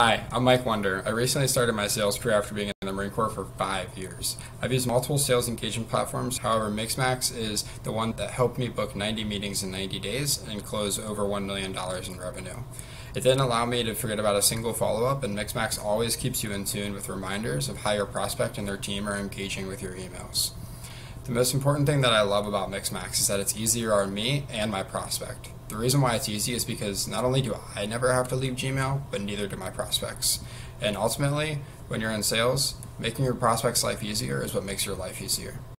Hi, I'm Mike Wander. I recently started my sales career after being in the Marine Corps for five years. I've used multiple sales engagement platforms, however, Mixmax is the one that helped me book 90 meetings in 90 days and close over $1 million in revenue. It didn't allow me to forget about a single follow up, and Mixmax always keeps you in tune with reminders of how your prospect and their team are engaging with your emails. The most important thing that I love about Mixmax is that it's easier on me and my prospect. The reason why it's easy is because not only do I never have to leave Gmail, but neither do my prospects. And ultimately, when you're in sales, making your prospect's life easier is what makes your life easier.